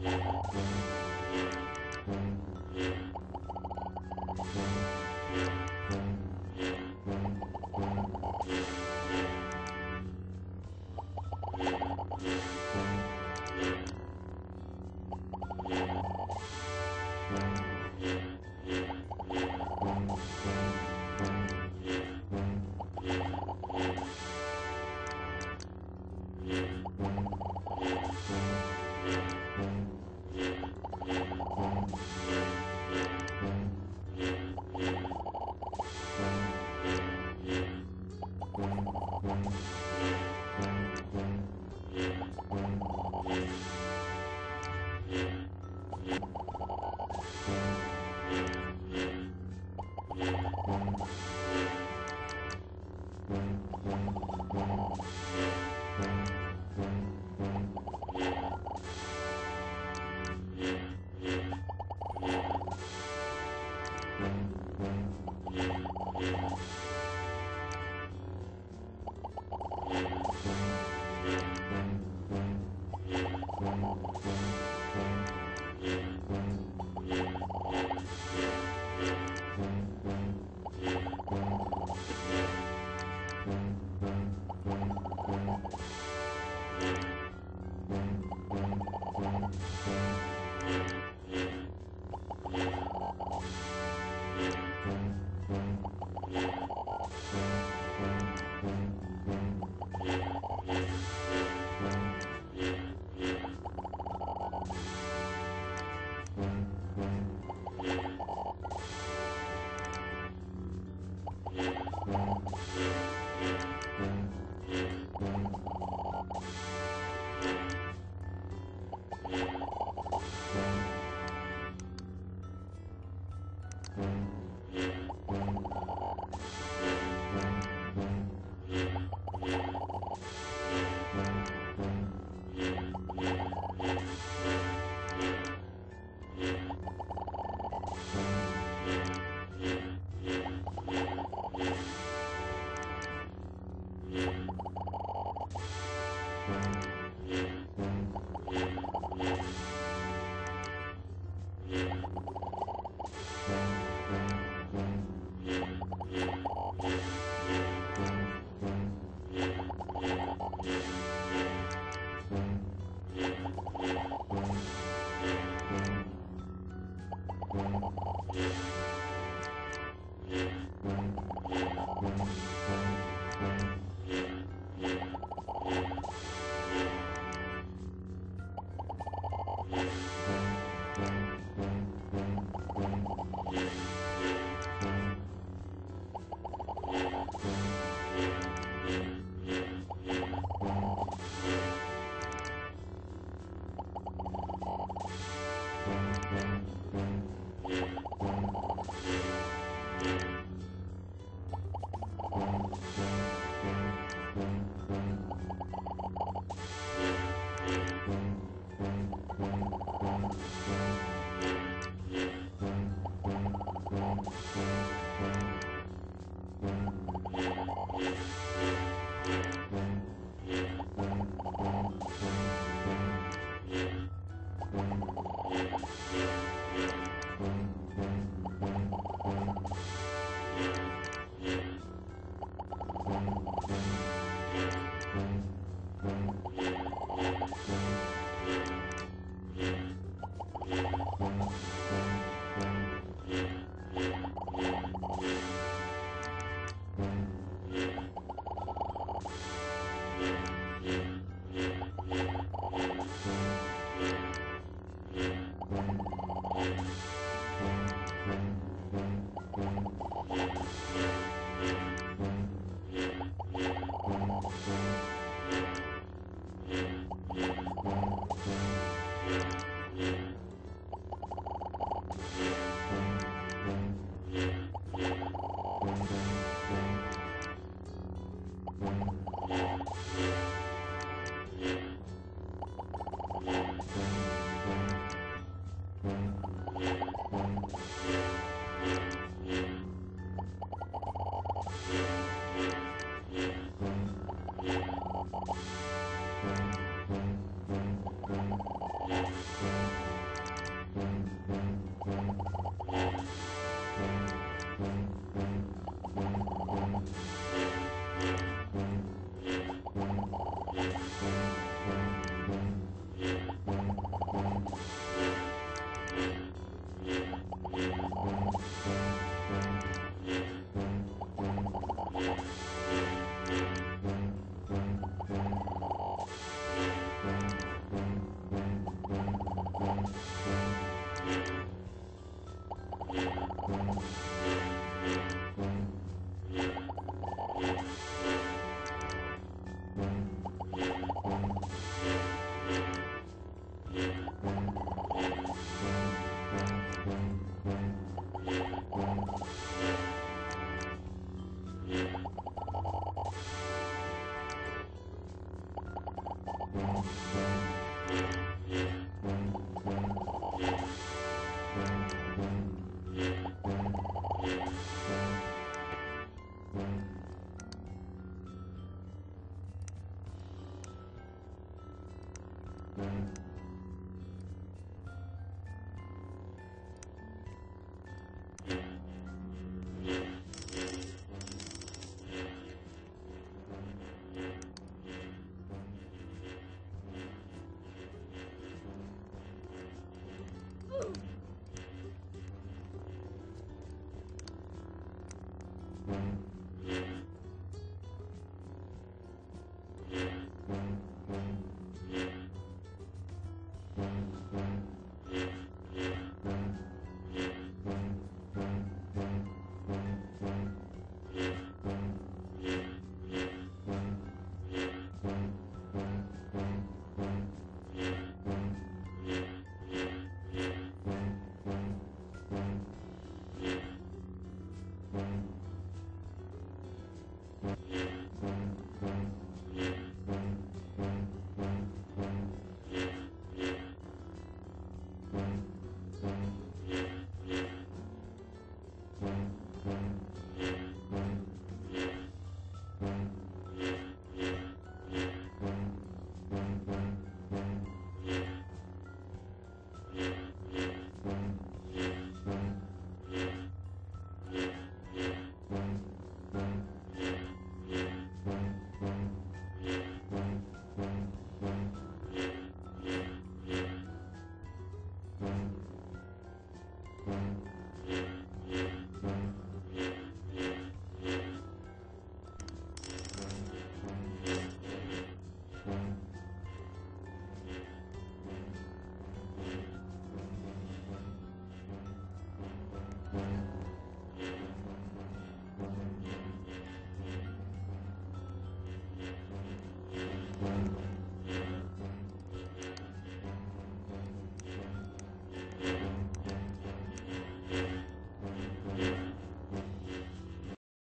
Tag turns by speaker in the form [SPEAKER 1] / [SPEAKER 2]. [SPEAKER 1] Yeah. Thank you. Yeah. うん。Yeah.